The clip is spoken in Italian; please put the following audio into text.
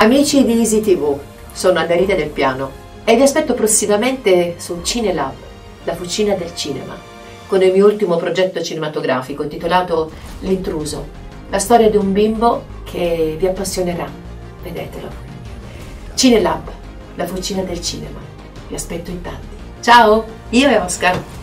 Amici di Easy TV, sono Annarita del Piano e vi aspetto prossimamente su CineLab, la fucina del cinema, con il mio ultimo progetto cinematografico intitolato L'intruso, la storia di un bimbo che vi appassionerà. Vedetelo. CineLab, la fucina del cinema. Vi aspetto in tanti. Ciao, io e Oscar.